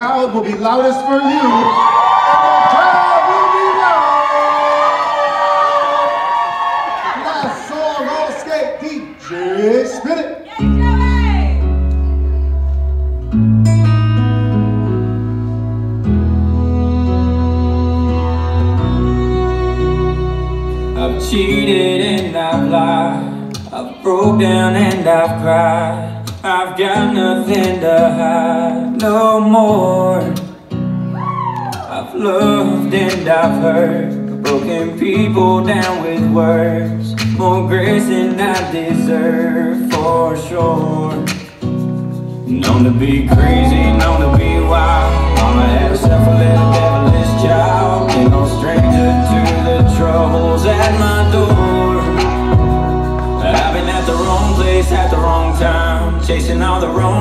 crowd will be loudest for you. Last song all skate, DJ Spin It. I've cheated and I've lied. I've broke down and I've cried. I've got nothing to hide I've loved and I've hurt. Broken people down with words. More grace than I deserve for sure. Known to be crazy, known to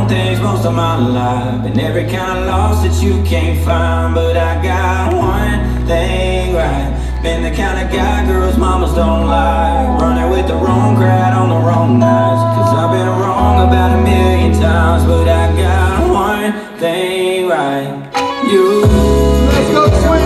things most of my life. Been every kind of loss that you can't find. But I got one thing right. Been the kind of guy girls mamas don't like. Running with the wrong crowd on the wrong nights. Cause I've been wrong about a million times. But I got one thing right. You. Let's go, swing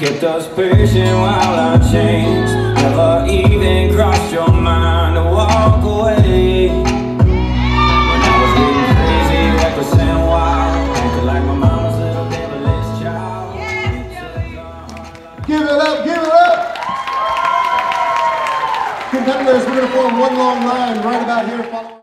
Kept us patient while I changed. Never even crossed your mind to walk away. When I was getting crazy, reckless and wild, acting like my mama's little devilish child. Give it up, give it up. Competitors, we're going to form one long line right about here.